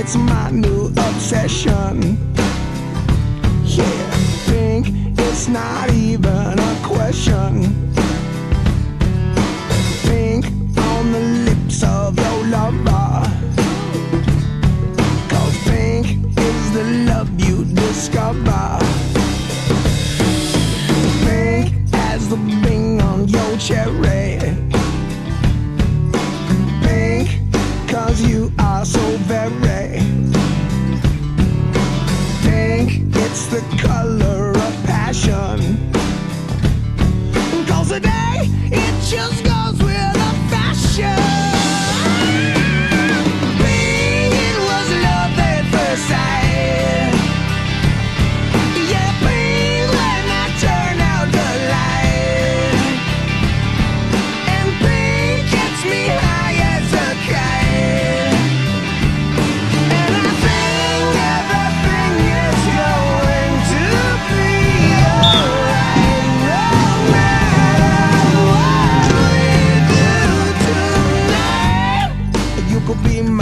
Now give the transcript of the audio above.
it's my new obsession. Yeah, pink. it's not even a question. Pink on the lips of your lover. Cause think is the love you discover. Pink as the bing on your cherry. It's the color of passion. Cause today it just could be my